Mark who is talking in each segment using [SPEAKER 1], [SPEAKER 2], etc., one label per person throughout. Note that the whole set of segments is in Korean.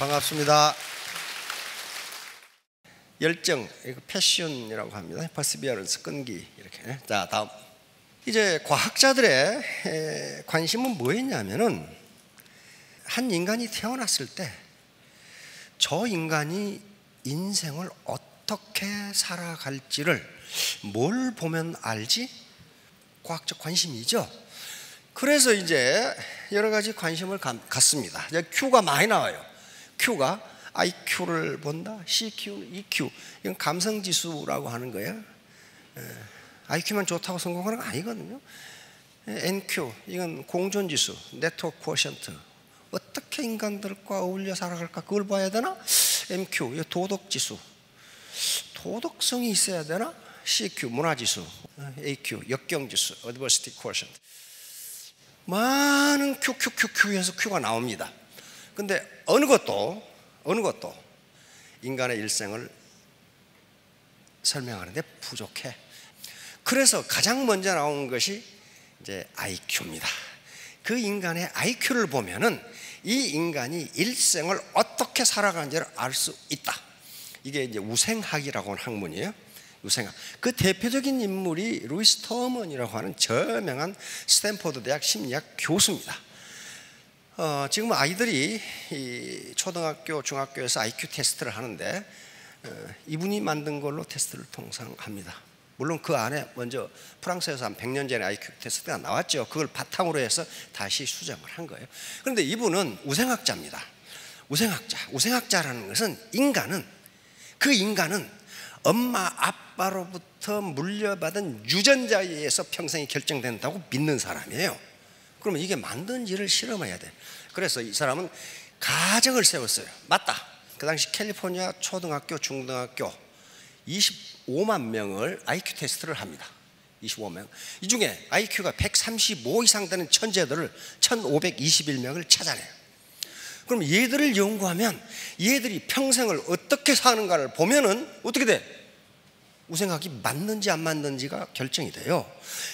[SPEAKER 1] 반갑습니다. 열정, 이거 passion이라고 합니다. perseverance, 끈기 이렇게. 자, 다음. 이제 과학자들의 관심은 뭐였냐면은 한 인간이 태어났을 때 저 인간이 인생을 어떻게 살아갈지를 뭘 보면 알지? 과학적 관심이죠. 그래서 이제 여러 가지 관심을 갖습니다. Q가 많이 나와요. Q가 IQ를 본다, CQ, EQ 이건 감성 지수라고 하는 거예요. IQ만 좋다고 성공하는 거 아니거든요. NQ 이건 공존 지수, 네트워크 쿼션트 어떻게 인간들과 어울려 살아갈까 그걸 봐야 되나? MQ 도덕 지수 도덕성이 있어야 되나? CQ 문화 지수, AQ 역경 지수, Adversity Quotient 많은 Q, Q, Q, Q에서 Q가 나옵니다. 근데 어느 것도 어느 것도 인간의 일생을 설명하는데 부족해. 그래서 가장 먼저 나온 것이 이제 IQ입니다. 그 인간의 IQ를 보면은 이 인간이 일생을 어떻게 살아가는지를 알 수 있다. 이게 이제 우생학이라고 하는 학문이에요. 우생학. 그 대표적인 인물이 루이스 터먼이라고 하는 저명한 스탠포드 대학 심리학 교수입니다. 어, 지금 아이들이 초등학교, 중학교에서 IQ 테스트를 하는데 어, 이분이 만든 걸로 테스트를 통상 합니다. 물론 그 안에 먼저 프랑스에서 한 100년 전에 IQ 테스트가 나왔죠. 그걸 바탕으로 해서 다시 수정을 한 거예요. 그런데 이분은 우생학자입니다. 우생학자. 우생학자라는 것은 인간은 그 인간은 엄마 아빠로부터 물려받은 유전자에 의해서 평생이 결정된다고 믿는 사람이에요. 그러면 이게 맞는지를 실험해야 돼. 그래서 이 사람은 가정을 세웠어요. 맞다. 그 당시 캘리포니아 초등학교, 중등학교 25만 명을 IQ 테스트를 합니다. 25명. 이 중에 IQ가 135 이상 되는 천재들을 1521명을 찾아내요. 그럼 얘들을 연구하면 얘들이 평생을 어떻게 사는가를 보면은 어떻게 돼? 우생학이 맞는지 안 맞는지가 결정이 돼요.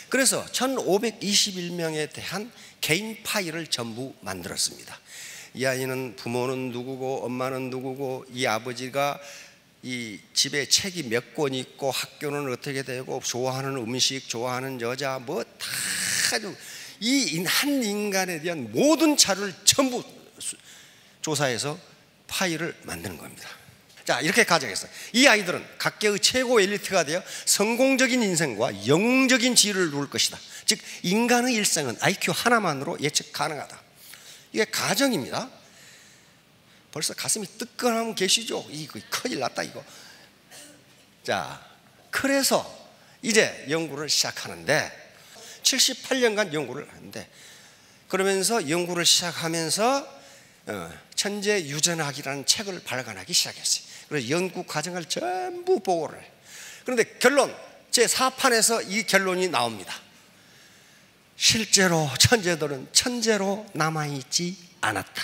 [SPEAKER 1] 그래서 1521명에 대한 개인 파일을 전부 만들었습니다. 이 아이는 부모는 누구고 엄마는 누구고 이 아버지가 이 집에 책이 몇 권 있고 학교는 어떻게 되고 좋아하는 음식, 좋아하는 여자 뭐다이한 인간에 대한 모든 자료를 전부 조사해서 파일을 만드는 겁니다. 자, 이렇게 가정했어요. 이 아이들은 각계의 최고 엘리트가 되어 성공적인 인생과 영적인 지위를 누릴 것이다. 즉, 인간의 일생은 IQ 하나만으로 예측 가능하다. 이게 가정입니다. 벌써 가슴이 뜨끈하면 계시죠? 이거 큰일 났다 이거. 자, 그래서 이제 연구를 시작하는데 78년간 연구를 하는데 그러면서 연구를 시작하면서 어, 천재 유전학이라는 책을 발간하기 시작했어요. 그래서 연구 과정을 전부 보고를 해요. 그런데 결론 제 4판에서 이 결론이 나옵니다. 실제로 천재들은 천재로 남아있지 않았다.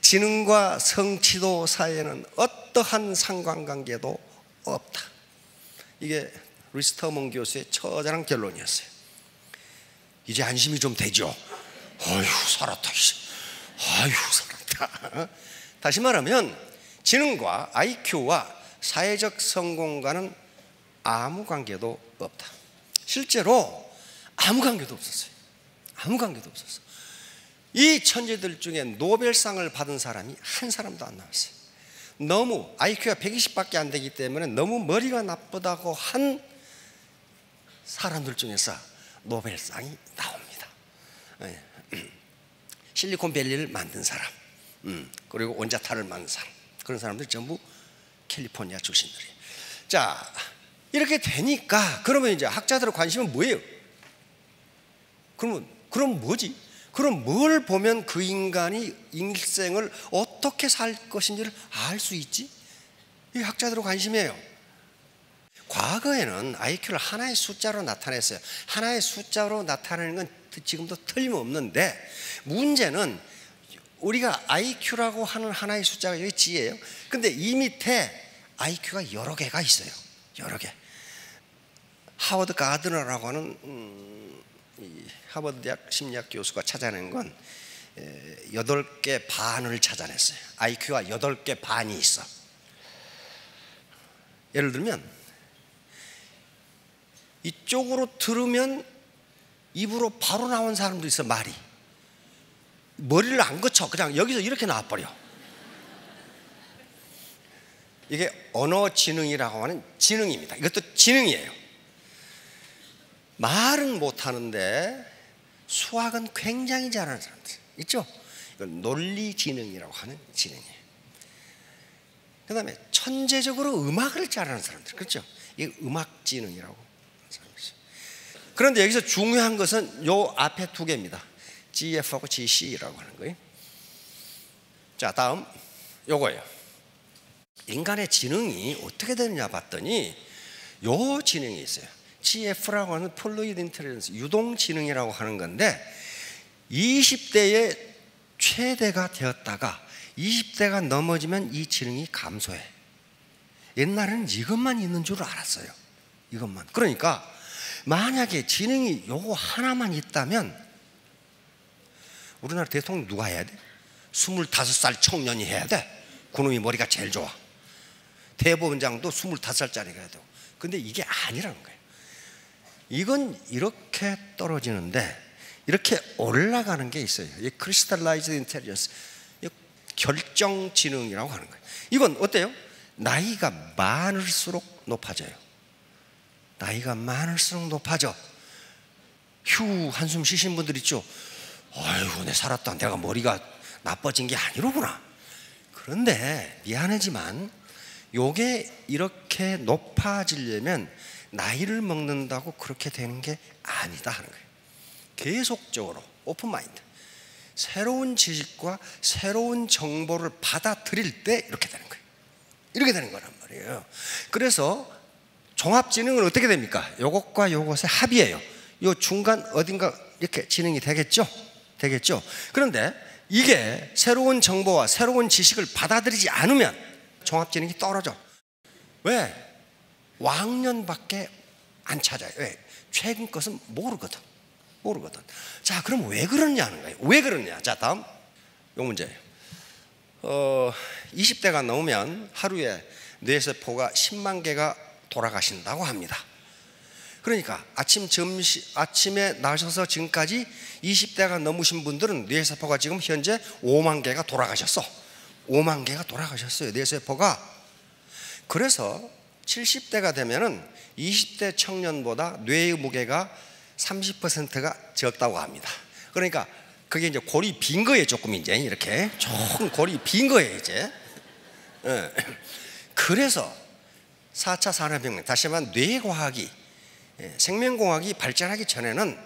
[SPEAKER 1] 지능과 성취도 사이에는 어떠한 상관관계도 없다. 이게 리스터먼 교수의 처절한 결론이었어요. 이제 안심이 좀 되죠. 아휴 살았다. 아휴 살았다. 다시 말하면 지능과 IQ와 사회적 성공과는 아무 관계도 없다. 실제로 아무 관계도 없었어요. 아무 관계도 없었어. 이 천재들 중에 노벨상을 받은 사람이 한 사람도 안 나왔어요. 너무 IQ가 120밖에 안 되기 때문에 너무 머리가 나쁘다고 한 사람들 중에서 노벨상이 나옵니다. 예. 실리콘밸리를 만든 사람, 음, 그리고 원자탄을 만든 사람, 그런 사람들 전부 캘리포니아 출신들이에요. 자, 이렇게 되니까 그러면 이제 학자들의 관심은 뭐예요? 그러면 그럼 뭐지? 그럼 뭘 보면 그 인간이 일생을 어떻게 살 것인지를 알 수 있지? 이 학자들의 관심이에요. 과거에는 IQ를 하나의 숫자로 나타냈어요. 하나의 숫자로 나타내는 건 지금도 틀림없는데 문제는 우리가 IQ라고 하는 하나의 숫자가 여기 G예요. 근데 이 밑에 IQ가 여러 개가 있어요. 여러 개. 하워드 가드너라고 하는 음, 하버드 대학 심리학 교수가 찾아낸 건 8개 반을 찾아냈어요. IQ가 8개 반이 있어. 예를 들면 이쪽으로 들으면 입으로 바로 나온 사람도 있어 말이 머리를 안 거쳐. 그냥 여기서 이렇게 나와버려. 이게 언어 지능이라고 하는 지능입니다. 이것도 지능이에요. 말은 못하는데 수학은 굉장히 잘하는 사람들. 있죠? 이건 논리 지능이라고 하는 지능이에요. 그 다음에 천재적으로 음악을 잘하는 사람들. 그렇죠? 이 음악 지능이라고 그런데 여기서 중요한 것은 요 앞에 두 개입니다. GF하고 GC라고 하는 거예요. 자, 다음 요거예요. 인간의 지능이 어떻게 되느냐 봤더니 요 지능이 있어요. GF라고 하는 폴로이드 인텔리전스 유동 지능이라고 하는 건데 20대에 최대가 되었다가 20대가 넘어지면 이 지능이 감소해. 옛날에는 이것만 있는 줄 알았어요. 이것만. 그러니까 만약에 지능이 요거 하나만 있다면 우리나라 대통령 누가 해야 돼? 25살 청년이 해야 돼. 그놈이 머리가 제일 좋아. 대법원장도 25살짜리가 해야. 근데 이게 아니라는 거예요. 이건 이렇게 떨어지는데 이렇게 올라가는 게 있어요. 이 crystallized intelligence. 결정 지능이라고 하는 거예요. 이건 어때요? 나이가 많을수록 높아져요. 나이가 많을수록 높아져. 휴 한숨 쉬신 분들 있죠. 아이고 내 살았다. 내가 머리가 나빠진 게 아니로구나. 그런데 미안하지만 요게 이렇게 높아지려면 나이를 먹는다고 그렇게 되는 게 아니다 하는 거예요. 계속적으로 오픈 마인드. 새로운 지식과 새로운 정보를 받아들일 때 이렇게 되는 거예요. 이렇게 되는 거란 말이에요. 그래서 종합지능은 어떻게 됩니까? 요것과 요것의 합이에요. 요 중간 어딘가 이렇게 지능이 되겠죠? 되겠죠? 그런데 이게 새로운 정보와 새로운 지식을 받아들이지 않으면 종합 지능이 떨어져. 왜? 왕년밖에 안 찾아요. 왜? 최근 것은 모르거든. 모르거든. 자, 그럼 왜 그러냐는 거예요. 왜 그러냐? 자, 다음. 요 문제예요. 어, 20대가 넘으면 하루에 뇌세포가 10만 개가 돌아가신다고 합니다. 그러니까 아침 점심 아침에 나셔서 지금까지 20대가 넘으신 분들은 뇌세포가 지금 현재 5만 개가 돌아가셨어. 5만 개가 돌아가셨어요. 뇌세포가. 그래서 70대가 되면은 20대 청년보다 뇌의 무게가 30%가 적다고 합니다. 그러니까 그게 이제 골이 빈 거예요, 조금 이제 이렇게 조금 골이 빈 거예요, 이제. 예. 그래서 4차 산업혁명, 다시 말하면 뇌과학이, 예, 생명공학이 발전하기 전에는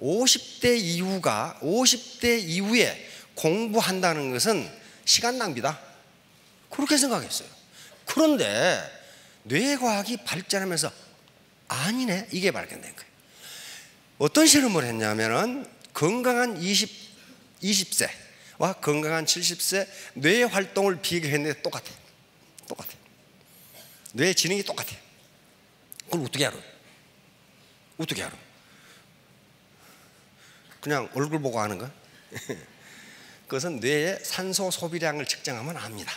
[SPEAKER 1] 50대 이후가, 50대 이후에 공부한다는 것은 시간 낭비다. 그렇게 생각했어요. 그런데 뇌과학이 발전하면서 아니네, 이게 발견된 거예요. 어떤 실험을 했냐면은 건강한 20, 20세와 건강한 70세 뇌 활동을 비교했는데 똑같아. 똑같아. 뇌 지능이 똑같아. 그걸 어떻게 알아? 어떻게 알아? 그냥 얼굴 보고 하는 거? 그것은 뇌의 산소 소비량을 측정하면 압니다.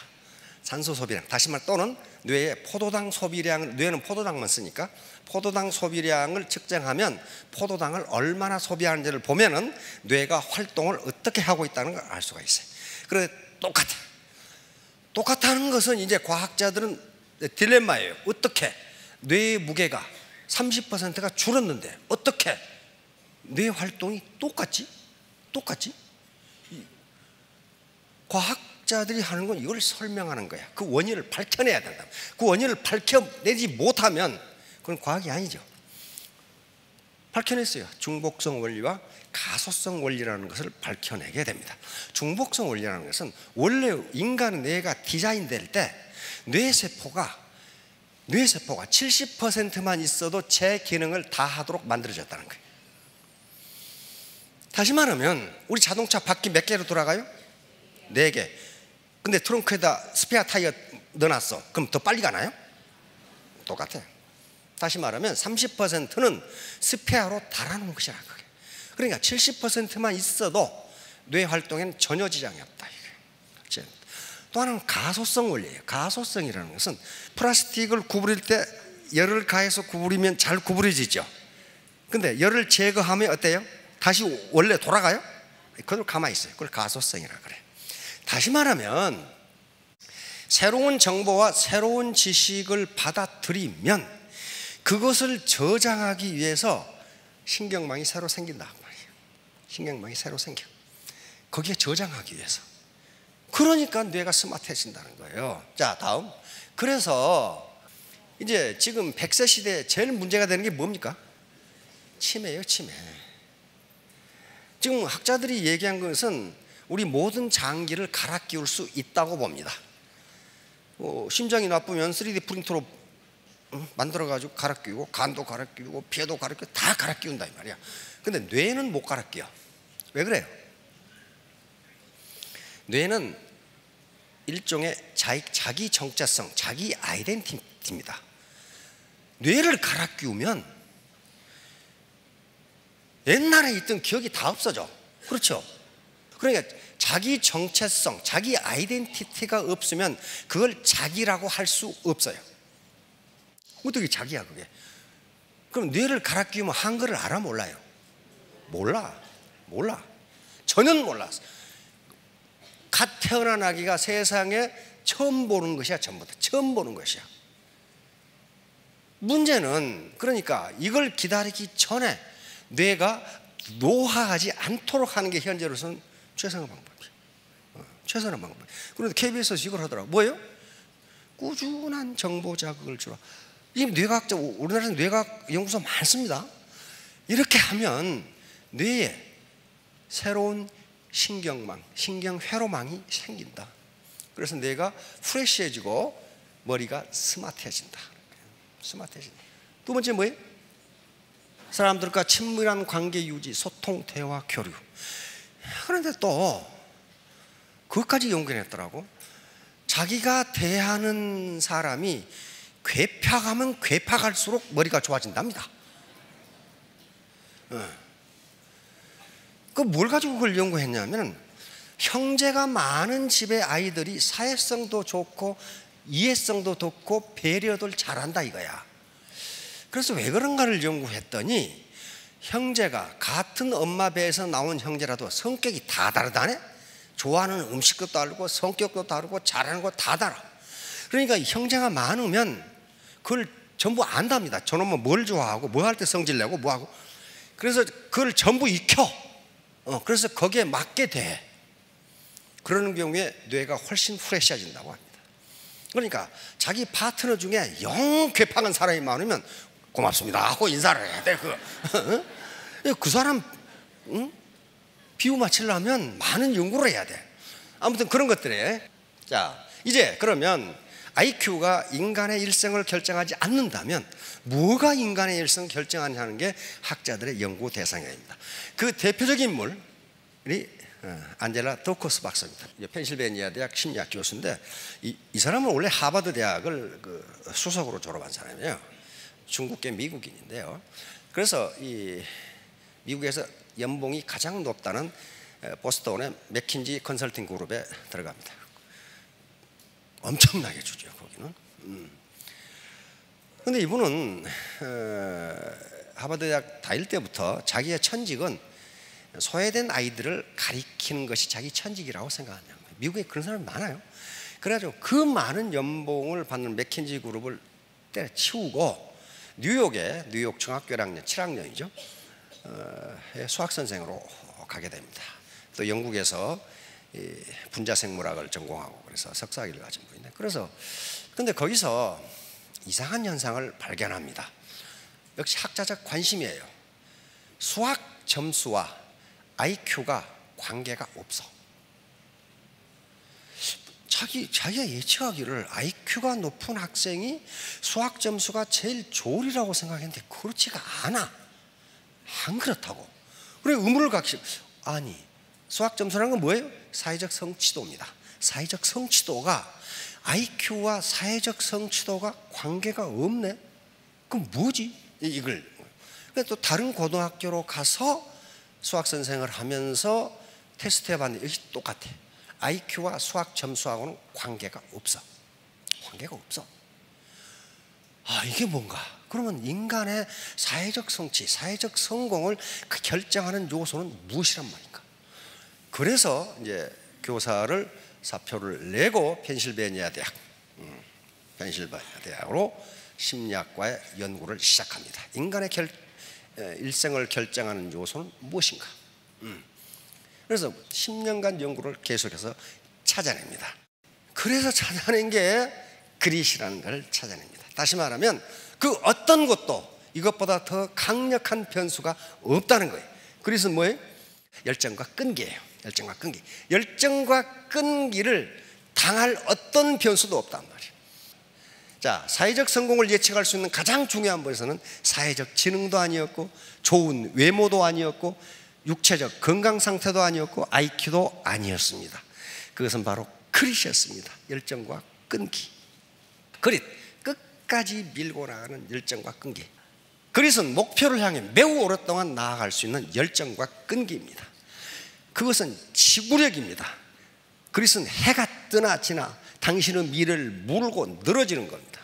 [SPEAKER 1] 산소 소비량. 다시 말 또는 뇌의 포도당 소비량, 뇌는 포도당만 쓰니까 포도당 소비량을 측정하면 포도당을 얼마나 소비하는지를 보면은 뇌가 활동을 어떻게 하고 있다는 걸 알 수가 있어요. 그런데 똑같아. 똑같다는 것은 이제 과학자들은 딜레마예요. 어떻게 뇌의 무게가 30%가 줄었는데 어떻게 뇌 활동이 똑같지? 똑같지? 과학자들이 하는 건 이걸 설명하는 거야. 그 원인을 밝혀내야 된다. 그 원인을 밝혀내지 못하면 그건 과학이 아니죠. 밝혀냈어요. 중복성 원리와 가소성 원리라는 것을 밝혀내게 됩니다. 중복성 원리라는 것은 원래 인간의 뇌가 디자인될 때 뇌세포가 뇌세포가 70%만 있어도 제 기능을 다 하도록 만들어졌다는 거예요. 다시 말하면 우리 자동차 바퀴 몇 개로 돌아가요? 네 개. 근데 트렁크에다 스페어 타이어 넣어놨어. 그럼 더 빨리 가나요? 똑같아요. 다시 말하면 30%는 스페어로 달아놓은 것이라 그게. 그러니까 70%만 있어도 뇌 활동에는 전혀 지장이 없다. 또 하나는 가소성 원리예요. 가소성이라는 것은 플라스틱을 구부릴 때 열을 가해서 구부리면 잘 구부러지죠. 근데 열을 제거하면 어때요? 다시 원래 돌아가요? 그대로 가만히 있어요. 그걸 가소성이라 그래. 다시 말하면 새로운 정보와 새로운 지식을 받아들이면 그것을 저장하기 위해서 신경망이 새로 생긴다 말이에요. 신경망이 새로 생겨. 거기에 저장하기 위해서. 그러니까 뇌가 스마트해진다는 거예요. 자, 다음. 그래서 이제 지금 100세 시대에 제일 문제가 되는 게 뭡니까? 치매예요, 치매. 지금 학자들이 얘기한 것은 우리 모든 장기를 갈아 끼울 수 있다고 봅니다. 어, 심장이 나쁘면 3D 프린터로 응? 만들어가지고 갈아 끼우고 간도 갈아 끼우고 폐도 갈아 끼우고 다 갈아 끼운다 이 말이야. 근데 뇌는 못 갈아 끼워. 왜 그래요? 뇌는 일종의 자기 정체성, 자기 아이덴티티입니다. 뇌를 갈아 끼우면 옛날에 있던 기억이 다 없어져. 그렇죠? 그러니까 자기 정체성, 자기 아이덴티티가 없으면 그걸 자기라고 할 수 없어요. 어떻게 자기야 그게? 그럼 뇌를 갈아 끼우면 한글을 알아 몰라요? 몰라. 몰라. 전혀 몰랐어. 갓 태어난 아기가 세상에 처음 보는 것이야, 전부 다. 처음 보는 것이야. 문제는 그러니까 이걸 기다리기 전에 뇌가 노화하지 않도록 하는 게 현재로서는 최선의 방법이야. 어, 최선의 방법. 그런데 KBS에서 이걸 하더라고. 뭐예요? 꾸준한 정보 자극을 주라. 이 뇌과학자, 우리나라에서 뇌과학 연구소 많습니다. 이렇게 하면 뇌에 새로운 신경망, 신경회로망이 생긴다. 그래서 뇌가 프레시해지고 머리가 스마트해진다. 스마트해진다. 두 번째 뭐예요? 사람들과 친밀한 관계 유지, 소통, 대화, 교류. 그런데 또 그것까지 연구했더라고. 자기가 대하는 사람이 괴팍하면 괴팍할수록 머리가 좋아진답니다. 어. 그 뭘 가지고 그걸 연구했냐면 형제가 많은 집의 아이들이 사회성도 좋고 이해성도 좋고 배려를 잘한다 이거야. 그래서 왜 그런가를 연구했더니 형제가 같은 엄마 배에서 나온 형제라도 성격이 다 다르다네. 좋아하는 음식도 다르고 성격도 다르고 잘하는 거 다 달라. 그러니까 형제가 많으면 그걸 전부 안답니다. 저놈은 뭘 좋아하고 뭐 할 때 성질 내고 뭐 하고. 그래서 그걸 전부 익혀. 어, 그래서 거기에 맞게 돼. 그러는 경우에 뇌가 훨씬 프레시해진다고 합니다. 그러니까 자기 파트너 중에 영 괴팍한 사람이 많으면 고맙습니다 하고 인사를 해야 돼. 그, 그 사람 응? 비유 맞추려면 많은 연구를 해야 돼. 아무튼 그런 것들에 자 이제 그러면 IQ가 인간의 일생을 결정하지 않는다면 뭐가 인간의 일생을 결정하냐는 게 학자들의 연구 대상입니다. 그 대표적인 인물이 어, 안젤라 도커스 박사입니다. 펜실베니아 대학 심리학 교수인데 이, 이 사람은 원래 하버드 대학을 그 수석으로 졸업한 사람이에요. 중국계 미국인인데요. 그래서 이 미국에서 연봉이 가장 높다는 보스턴의 맥킨지 컨설팅 그룹에 들어갑니다. 엄청나게 주죠 거기는. 음. 근데 이분은 어, 하버드 대학 다닐 때부터 자기의 천직은 소외된 아이들을 가리키는 것이 자기 천직이라고 생각하는 거예요. 미국에 그런 사람이 많아요. 그래가지고 그 많은 연봉을 받는 맥킨지 그룹을 때치우고 뉴욕에 뉴욕 중학교 1학년 7학년이죠. 어, 수학 선생으로 가게 됩니다. 또 영국에서 분자생물학을 전공하고 그래서 석사학위를 가진 분인데 그래서 근데 거기서 이상한 현상을 발견합니다. 역시 학자적 관심이에요. 수학 점수와 IQ가 관계가 없어. 자기 자기가 예측하기를 IQ가 높은 학생이 수학 점수가 제일 좋으리라고 생각했는데 그렇지가 않아. 안 그렇다고. 그래 의문을 갖기 아니 수학 점수라는 건 뭐예요? 사회적 성취도입니다. 사회적 성취도가 IQ와 사회적 성취도가 관계가 없네. 그럼 뭐지? 이걸. 또 다른 고등학교로 가서 수학 선생을 하면서 테스트 해봤는데 역시 똑같아. IQ와 수학 점수하고는 관계가 없어. 관계가 없어. 아, 이게 뭔가? 그러면 인간의 사회적 성취, 사회적 성공을 그 결정하는 요소는 무엇이란 말인가? 그래서 이제 교사를 사표를 내고 펜실베니아 대학, 음, 펜실베니아 대학으로 심리학과의 연구를 시작합니다. 인간의 결, 일생을 결정하는 요소는 무엇인가? 음. 그래서 10년간 연구를 계속해서 찾아냅니다. 그래서 찾아낸 게 그릿이라는 걸 찾아냅니다. 다시 말하면 그 어떤 것도 이것보다 더 강력한 변수가 없다는 거예요. 그래서 뭐예요? 열정과 끈기예요. 열정과 끈기. 열정과 끈기를 당할 어떤 변수도 없단 말이에요. 자, 사회적 성공을 예측할 수 있는 가장 중요한 것에서는 사회적 지능도 아니었고 좋은 외모도 아니었고 육체적 건강 상태도 아니었고 IQ도 아니었습니다. 그것은 바로 그릿이었습니다. 열정과 끈기. 그릿 끝까지 밀고 나가는 열정과 끈기. 그릿은 목표를 향해 매우 오랫동안 나아갈 수 있는 열정과 끈기입니다. 그것은 지구력입니다. 그릿은 해가 뜨나 지나 당신의 미래를 물고 늘어지는 겁니다.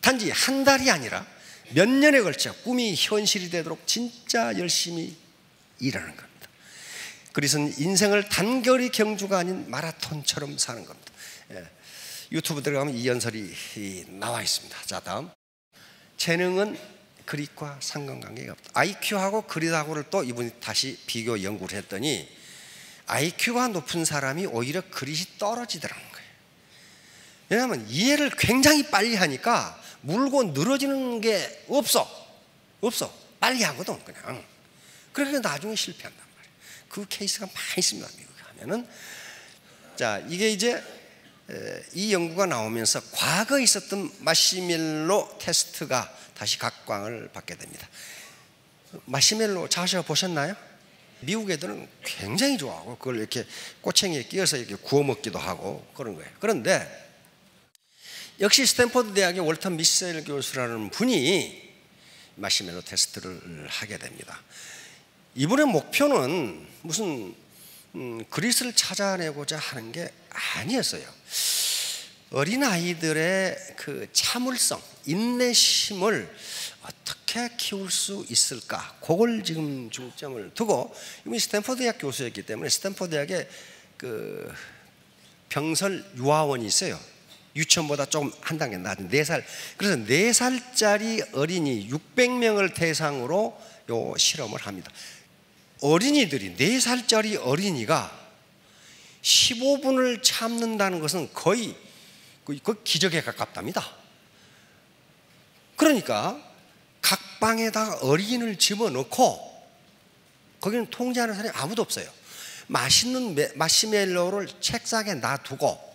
[SPEAKER 1] 단지 한 달이 아니라 몇 년에 걸쳐 꿈이 현실이 되도록 진짜 열심히 일하는 겁니다. 그리스는 인생을 단결이 경주가 아닌 마라톤처럼 사는 겁니다. 예. 유튜브 들어가면 이 연설이 나와 있습니다. 자, 다음. 재능은 그릿과 상관관계가 없다. IQ하고 그릿하고를 또 이분이 다시 비교 연구를 했더니 IQ가 높은 사람이 오히려 그릿이 떨어지더라는 거예요. 왜냐하면 이해를 굉장히 빨리 하니까 물고 늘어지는 게 없어. 없어. 빨리 하거든, 그냥. 그러니까 나중에 실패한단 말이에요. 그 케이스가 많이 있습니다, 미국에 하면은. 자, 이게 이제 이 연구가 나오면서 과거에 있었던 마시멜로 테스트가 다시 각광을 받게 됩니다. 마시멜로 자셔 보셨나요? 미국 애들은 굉장히 좋아하고 그걸 이렇게 꼬챙이에 끼워서 이렇게 구워 먹기도 하고 그런 거예요. 그런데 역시 스탠퍼드 대학의 월터 미셸 교수라는 분이 마시멜로 테스트를 하게 됩니다. 이분의 목표는 무슨 음, grit을 찾아내고자 하는 게 아니었어요. 어린 아이들의 그 참을성, 인내심을 어떻게 키울 수 있을까? 그걸 지금 중점을 두고 이분이 스탠퍼드 대학 교수였기 때문에 스탠퍼드 대학에 그 병설 유아원이 있어요. 유치원보다 조금 한 단계 낮은 4살. 그래서 4살짜리 어린이 600명을 대상으로 요 실험을 합니다. 어린이들이 4살짜리 어린이가 15분을 참는다는 것은 거의 그, 그 기적에 가깝답니다. 그러니까 각 방에다가 어린이를 집어넣고 거기는 통제하는 사람이 아무도 없어요. 맛있는 마시멜로를 책상에 놔두고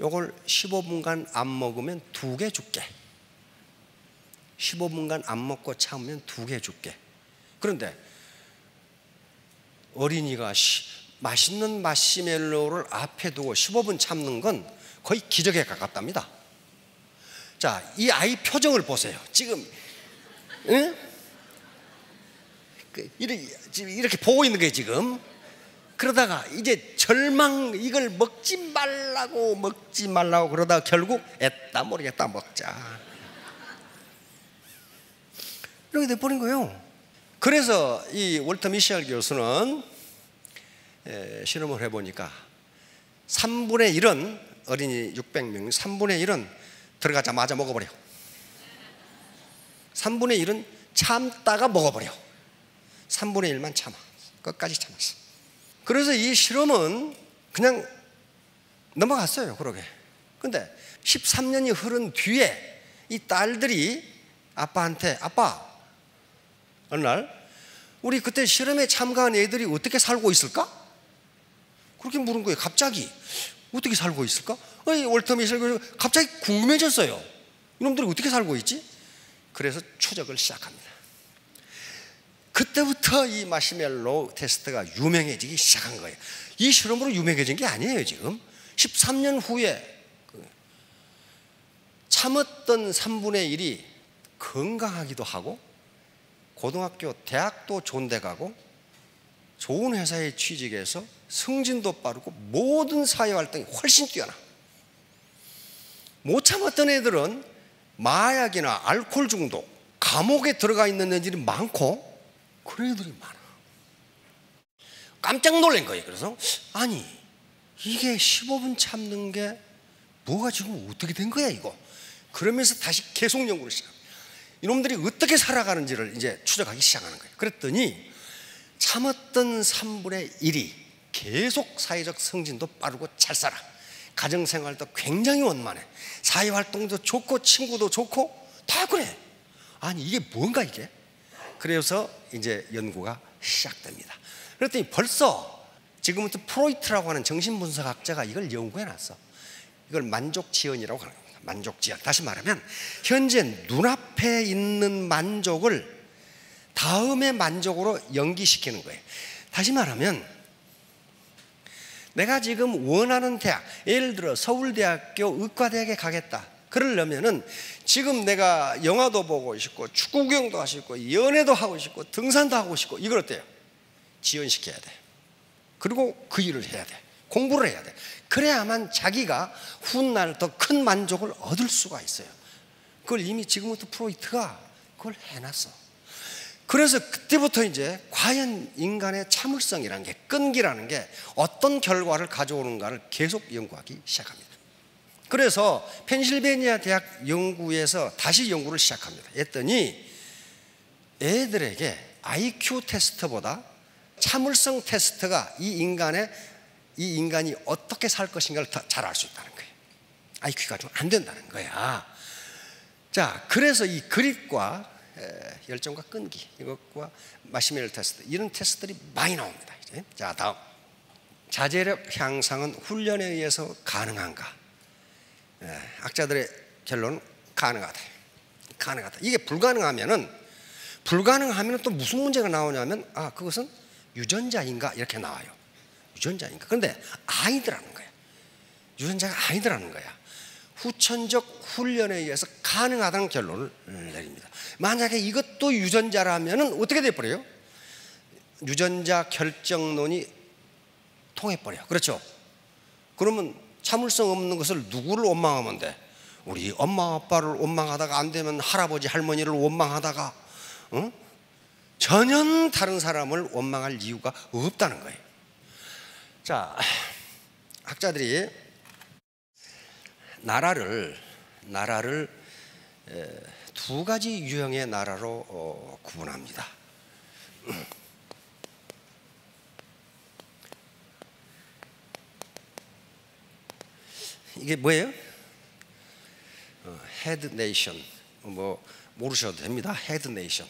[SPEAKER 1] 요걸 15분간 안 먹으면 두 개 줄게. 15분간 안 먹고 참으면 두 개 줄게. 그런데 어린이가 맛있는 마시멜로를 앞에 두고 15분 참는 건 거의 기적에 가깝답니다. 자, 이 아이 표정을 보세요. 지금, 응? 그, 이렇게, 이렇게 보고 있는 거예요, 지금. 그러다가 이제 절망 이걸 먹지 말라고 먹지 말라고 그러다 결국 애따 모르겠다 먹자. 이렇게 돼버린 거예요. 그래서 이 월터 미셸 교수는 실험을 해보니까 3분의 1은 어린이 600명, 3분의 1은 들어가자마자 먹어버려. 3분의 1은 참다가 먹어버려. 3분의 1만 참아. 끝까지 참았어. 그래서 이 실험은 그냥 넘어갔어요, 그러게. 근데 13년이 흐른 뒤에 이 딸들이 아빠한테, 아빠, 어느 날, 우리 그때 실험에 참가한 애들이 어떻게 살고 있을까? 그렇게 물은 거예요, 갑자기. 어떻게 살고 있을까? 아니, 월터미 설교 갑자기 궁금해졌어요. 이놈들이 어떻게 살고 있지? 그래서 추적을 시작합니다. 그때부터 이 마시멜로 테스트가 유명해지기 시작한 거예요. 이 실험으로 유명해진 게 아니에요, 지금. 13년 후에 그 참았던 3분의 1이 건강하기도 하고 고등학교, 대학도 좋은 데 가고 좋은 회사에 취직해서 승진도 빠르고 모든 사회 활동이 훨씬 뛰어나. 못 참았던 애들은 마약이나 알코올 중독, 감옥에 들어가 있는 애들이 많고 그런 애들이 많아. 깜짝 놀란 거예요. 그래서 아니 이게 15분 참는 게 뭐가 지금 어떻게 된 거야 이거? 그러면서 다시 계속 연구를 시작. 이놈들이 어떻게 살아가는지를 이제 추적하기 시작하는 거예요. 그랬더니 참았던 3분의 1이 계속 사회적 승진도 빠르고 잘 살아. 가정 생활도 굉장히 원만해. 사회 활동도 좋고 친구도 좋고 다 그래. 아니 이게 뭔가 이게? 그래서 이제 연구가 시작됩니다. 그랬더니 벌써 지금부터 프로이트라고 하는 정신분석학자가 이걸 연구해 놨어. 이걸 만족지연이라고 하는 겁니다. 만족지연. 다시 말하면 현재 눈앞에 있는 만족을 다음의 만족으로 연기시키는 거예요. 다시 말하면 내가 지금 원하는 대학, 예를 들어 서울대학교 의과대학에 가겠다. 그러려면은 지금 내가 영화도 보고 싶고 축구 구경도 하고 싶고 연애도 하고 싶고 등산도 하고 싶고 이걸 어때요? 지연시켜야 돼. 그리고 그 일을 해야 돼. 공부를 해야 돼. 그래야만 자기가 훗날 더 큰 만족을 얻을 수가 있어요. 그걸 이미 지금부터 프로이트가 그걸 해놨어. 그래서 그때부터 이제 과연 인간의 참을성이라는 게 끈기라는 게 어떤 결과를 가져오는가를 계속 연구하기 시작합니다. 그래서 펜실베니아 대학 연구에서 다시 연구를 시작합니다. 했더니 애들에게 IQ 테스트보다 참을성 테스트가 이 인간의 이 인간이 어떻게 살 것인가를 잘 알 수 있다는 거예요. IQ가 좀 안 된다는 거야. 자, 그래서 이 그립과 열정과 끈기 이것과 마시멜로 테스트 이런 테스트들이 많이 나옵니다. 이제. 자, 다음 자제력 향상은 훈련에 의해서 가능한가? 학자들의 결론은 가능하다. 가능하다. 이게 불가능하면은 불가능하면 또 무슨 문제가 나오냐면 아 그것은 유전자인가 이렇게 나와요. 유전자인가. 그런데 아니더라는 거야. 유전자가 아니더라는 거야. 후천적 훈련에 의해서 가능하다는 결론을 내립니다. 만약에 이것도 유전자라면 어떻게 돼버려요? 유전자 결정론이 통해버려. 그렇죠? 그러면 참을성 없는 것을 누구를 원망하면 돼? 우리 엄마 아빠를 원망하다가 안 되면 할아버지 할머니를 원망하다가 어? 전혀 다른 사람을 원망할 이유가 없다는 거예요. 자, 학자들이 나라를 나라를 두 가지 유형의 나라로 어, 구분합니다. 이게 뭐예요? head nation 뭐 모르셔도 됩니다. head nation.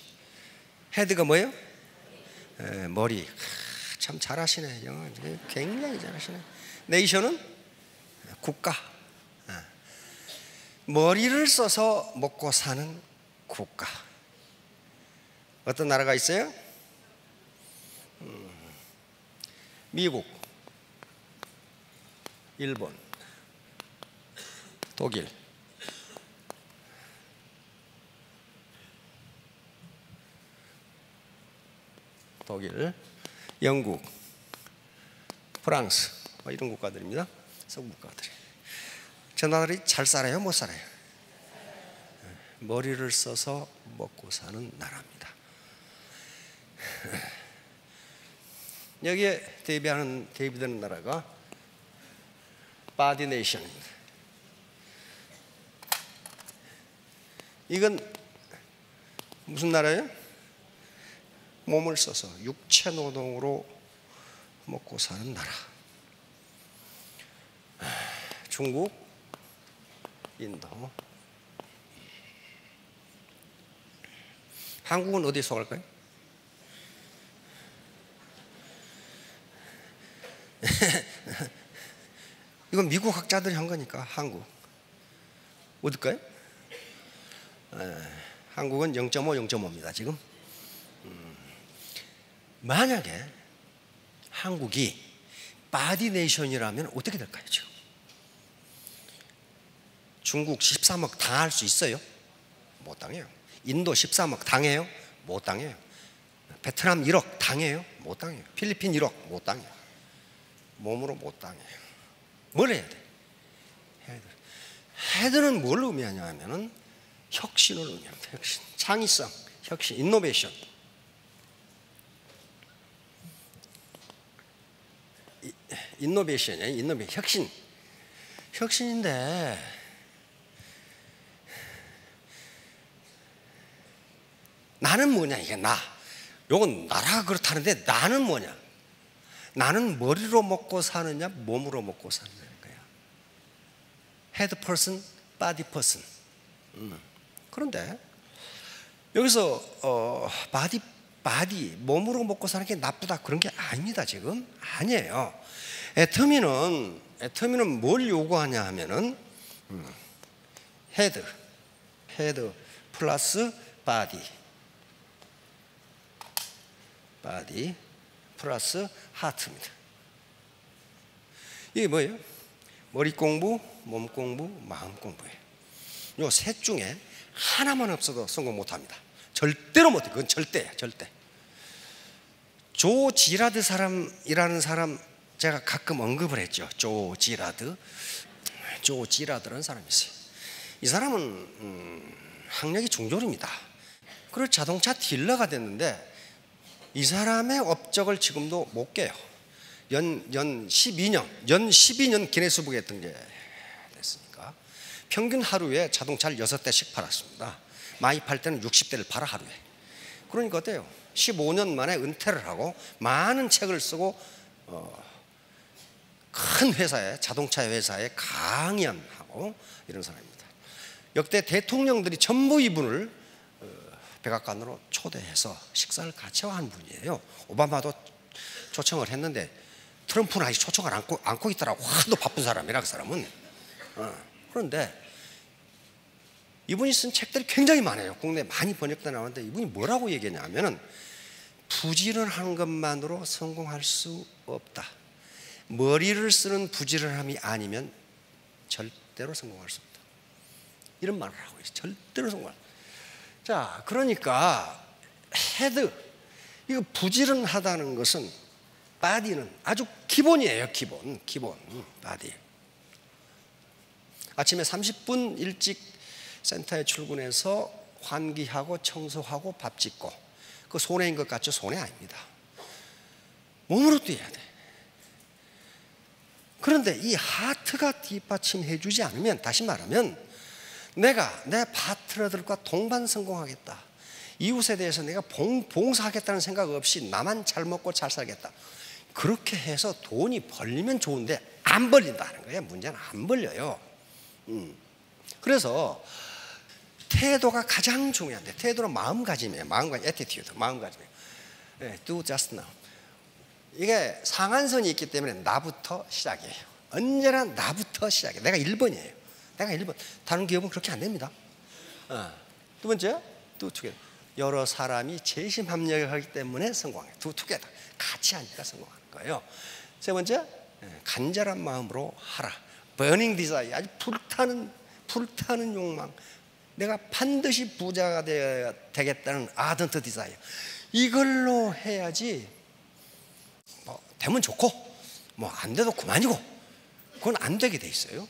[SPEAKER 1] head가 뭐예요? 에, 머리. 참 잘하시네. 영어 굉장히 잘하시네. nation은 국가. 아. 머리를 써서 먹고 사는 국가. 어떤 나라가 있어요? 음, 미국, 일본, 독일, 독일, 영국, 프랑스 뭐 이런 국가들입니다. 서구 국가들. 저 나라들이 잘 살아요, 못 살아요? 머리를 써서 먹고 사는 나라입니다. 여기에 대비하는 대비되는 나라가 body nation입니다. 이건 무슨 나라예요? 몸을 써서 육체 노동으로 먹고 사는 나라. 중국, 인도. 한국은 어디에 속할까요? 이건 미국 학자들이 한 거니까 한국. 어딜까요? 한국은 0.5, 0.5입니다, 지금. 만약에 한국이 body nation이라면 어떻게 될까요? 지금? 중국 13억 당할 수 있어요? 못 당해요. 인도 13억 당해요? 못 당해요. 베트남 1억 당해요? 못 당해요. 필리핀 1억 못 당해요. 몸으로 못 당해요. 뭘 해야 돼? head. head는 뭘 의미하냐 하면은 혁신을 의미합니다. 혁신, 창의성, 혁신, innovation. innovation이에요. innova 혁신. 혁신인데 나는 뭐냐 이게 나. 요건 나라 그렇다는데 나는 뭐냐? 나는 머리로 먹고 사느냐 몸으로 먹고 사느냐 거야. head person, body person. 그런데 여기서 어, body body 몸으로 먹고 사는 게 나쁘다 그런 게 아닙니다 지금 아니에요. 애터미는 애터미는 뭘 요구하냐 하면은 음, head head plus body body plus heart입니다. 이게 뭐예요? 머리 공부, 몸 공부, 마음 공부예요. 요 셋 중에 하나만 없어도 성공 못 합니다. 절대로 못 해. 그건 절대야, 절대. 조 지라드 사람이라는 사람 제가 가끔 언급을 했죠. 조 지라드. 조 지라드라는 사람이 있어요. 이 사람은 음, 학력이 중졸입니다. 그리고 자동차 딜러가 됐는데 이 사람의 업적을 지금도 못 깨요. 연, 연 12년, 연 12년 기네스북에 등재됐으니까 평균 하루에 자동차를 6대씩 팔았습니다. 많이 팔 때는 60대를 팔아 하루에. 그러니까 어때요? 15년 만에 은퇴를 하고 많은 책을 쓰고 어, 큰 회사에 자동차 회사에 강연하고 이런 사람입니다. 역대 대통령들이 전부 이분을 백악관으로 초대해서 식사를 같이 한 분이에요. 오바마도 초청을 했는데 트럼프는 아직 초청을 안고, 안고 있더라고. 하도 바쁜 사람이라 그 사람은. 어. 그런데 이분이 쓴 책들이 굉장히 많아요. 국내 많이 번역돼 나왔는데 이분이 뭐라고 얘기했냐면은 부지런한 것만으로 성공할 수 없다. 머리를 쓰는 부지런함이 아니면 절대로 성공할 수 없다. 이런 말을 하고 있어요. 절대로 성공할 수 없다. 자, 그러니까 head 이거 부지런하다는 것은 body는 아주 기본이에요. 기본, 기본 body. 아침에 30분 일찍 센터에 출근해서 환기하고 청소하고 밥 짓고 그 손해인 것 같죠? 손해 아닙니다. 몸으로 뛰어야 돼. 그런데 이 heart가 뒷받침해 주지 않으면 다시 말하면 내가 내 파트너들과 동반 성공하겠다. 이웃에 대해서 내가 봉, 봉사하겠다는 생각 없이 나만 잘 먹고 잘 살겠다. 그렇게 해서 돈이 벌리면 좋은데 안 벌린다는 거예요. 문제는 안 벌려요. 음. 그래서 태도가 가장 중요한데 태도는 마음가짐이에요. 마음가짐, attitude, 마음가짐이에요. 네, do just now. 이게 상한선이 있기 때문에 나부터 시작이에요. 언제나 나부터 시작이에요. 내가 1번이에요. 내가 1번. 다른 기업은 그렇게 안 됩니다. 어. 두 번째, do together. 여러 사람이 제심합력하기 때문에 성공해요. do together. 같이 하니까 성공하는 거예요. 세 번째, 예, 간절한 마음으로 하라. burning desire. 아주 불타는, 불타는 욕망. 내가 반드시 부자가 되어야 되겠다는 ardent desire. 이걸로 해야지 뭐 되면 좋고 뭐 안 돼도 그만이고 그건 안 되게 돼 있어요.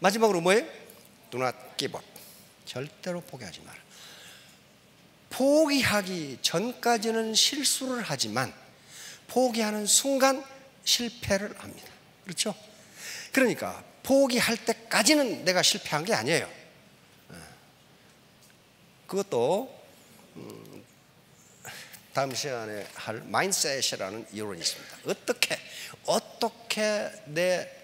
[SPEAKER 1] 마지막으로 뭐예요? Do not give up. 절대로 포기하지 마라. 포기하기 전까지는 실수를 하지만 포기하는 순간 실패를 합니다. 그렇죠? 그러니까 포기할 때까지는 내가 실패한 게 아니에요. 예. 그것도 음, 다음 시간에 할 mindset이라는 이론이 있습니다. 어떻게 어떻게 내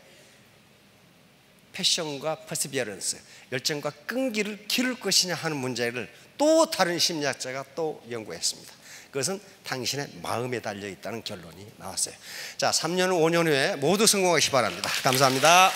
[SPEAKER 1] passion과 perseverance, 열정과 끈기를 기를 것이냐 하는 문제를 또 다른 심리학자가 또 연구했습니다. 그것은 당신의 마음에 달려 있다는 결론이 나왔어요. 자, 3년, 5년 후에 모두 성공하시 바랍니다. 감사합니다.